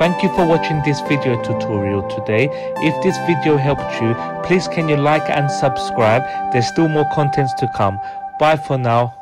Thank you for watching this video tutorial today. If this video helped you, please can you like and subscribe. There's still more contents to come. Bye for now.